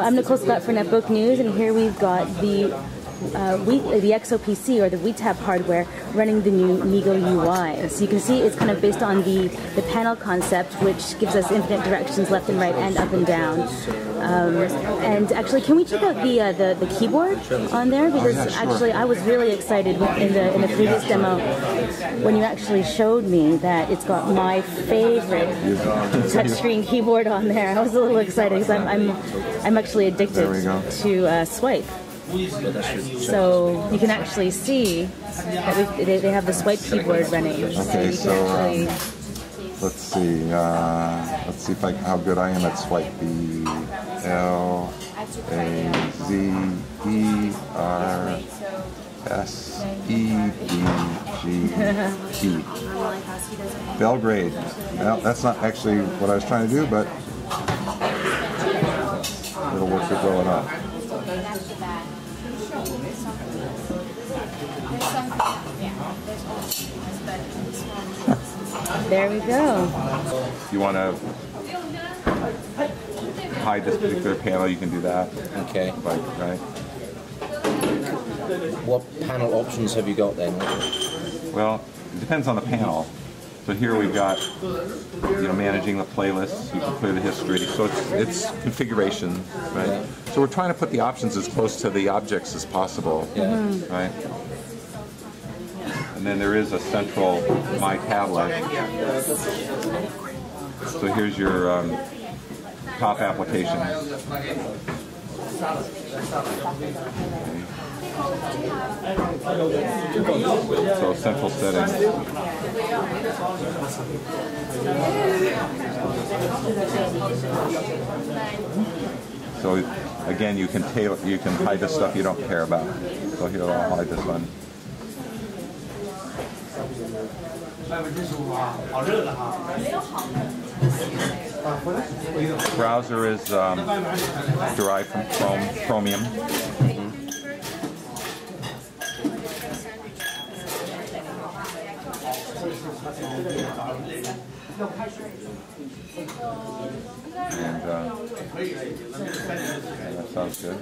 I'm Nicole Scott for Netbook News, and here we've got the uh, we, the ExoPC or the WeTab hardware running the new MeeGo UI. So you can see it's kind of based on the, the panel concept, which gives us infinite directions left and right and up and down. Um, and actually, can we check out the, uh, the, the keyboard on there? Because oh, sure. actually, I was really excited in the in the previous demo when you actually showed me that it's got my favorite touchscreen keyboard on there. I was a little excited because I'm, I'm I'm actually addicted to uh, Swype. So you can actually see that we, they, they have the Swype keyboard running. Okay, so, so um, let's see. Uh, let's see if I how good I am at Swype. B L A Z E R S E B G E. Belgrade. Well, that's not actually what I was trying to do, but it'll work it well enough. There we go. You want to hide this particular panel, you can do that. Okay. Like, right? What panel options have you got then? Well, it depends on the panel. So here we've got, you know, managing the playlists. You can clear the history. So it's, it's configuration, right? So we're trying to put the options as close to the objects as possible, yeah. right? And then there is a central My Tablet. So here's your um, top applications. So central settings. So again, you can tailor, you can hide the stuff you don't care about. So here I'll hide this one. Browser is um, derived from Chrome, Chromium. And uh, that sounds good.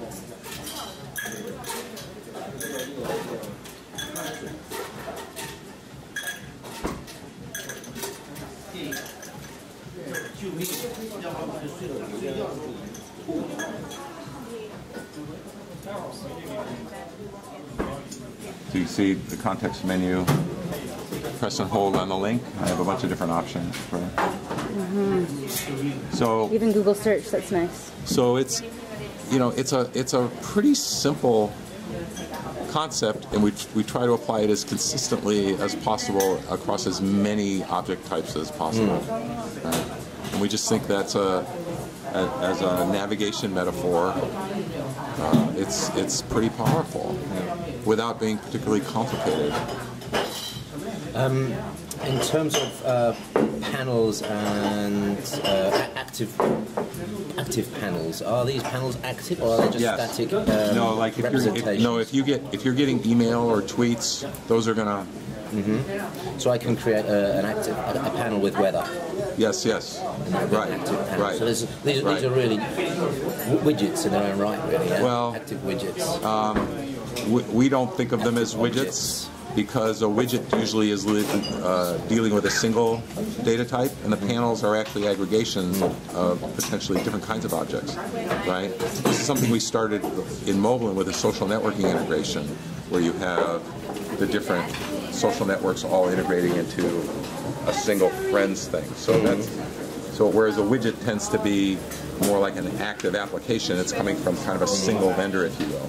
So you see the context menu, press and hold on the link. I have a bunch of different options. For mm-hmm. So even Google search, that's nice. So it's, you know, it's a it's a pretty simple concept, and we, we try to apply it as consistently as possible across as many object types as possible. Mm. Right? And we just think that's a, a as a navigation metaphor, uh, it's it's pretty powerful without being particularly complicated. Um, in terms of uh, panels and uh, active active panels, are these panels active or are they just yes. static? Um, no, like if you're if, no, if you get if you're getting email or tweets, those are gonna. Mm-hmm. So I can create a, an active a, a panel with weather. Yes, yes. Right. Right. So these, these, right. these are really widgets in their own right, really. Well, active widgets. Um, we, we, don't think of them as widgets because a widget usually is uh, dealing with a single data type, and the panels are actually aggregations of potentially different kinds of objects, right? This is something we started in Moblin with a social networking integration, where you have the different social networks all integrating into a single friends thing. So mm -hmm. that's so whereas a widget tends to be more like an active application, it's coming from kind of a single vendor, if you will.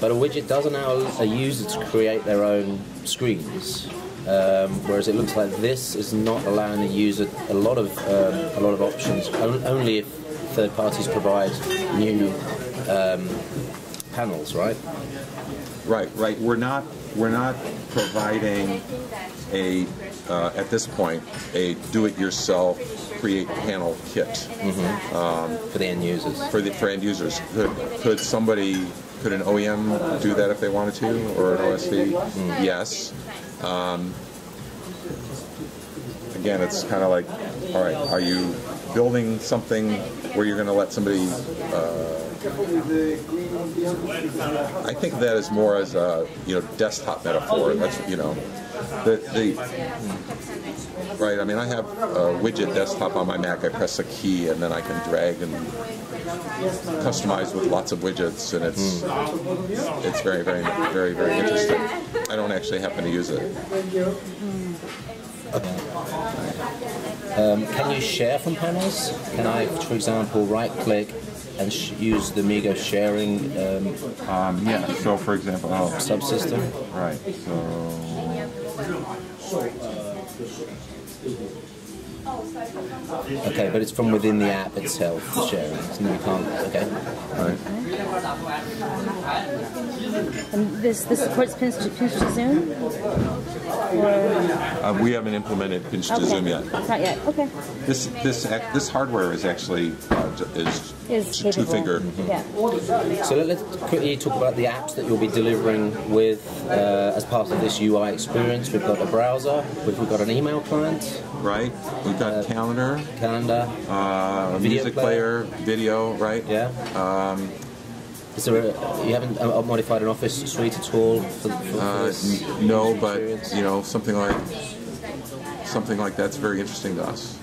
But a widget does allow a user to create their own screens. Um, whereas it looks like this is not allowing the user a lot of um, a lot of options. Only if third parties provide new um, panels, right? Right, right. We're not we're not providing a uh, at this point a do-it-yourself create panel kit mm-hmm. um, for the end users. For the for end users, could could somebody could an OEM do that if they wanted to, or an OSV? Mm. Yes. Um, again, it's kind of like, all right, are you building something where you're going to let somebody uh, I think that as more as a you know desktop metaphor. That's you know the the right. I mean, I have a widget desktop on my Mac. I press a key and then I can drag and customize with lots of widgets, and it's it's very very very very interesting. I don't actually happen to use it. Um, can you share from panels? Can I, for example, right click and sh- use the MeeGo sharing um, Um, yeah. So for example, oh, subsystem? right. So Okay, but it's from within the app itself, the sharing. So you can't. Okay. right. And this this supports pinch to, pinch to zoom? Or, Uh, we haven't implemented pinch to zoom yet. Not yet. Okay. This this this hardware is actually uh, is Is two capable. finger. Yeah. So let, let's quickly talk about the apps that you'll be delivering with uh, as part of this UI experience. We've got a browser, we've, we've got an email client, Right. We've got calendar, calendar. uh, Video music player. player, video. Right. Yeah. Um, Is there a, you haven't uh, modified an Office suite at all for, for, for Uh, this n- no, but experience? you know something like something like that's very interesting to us.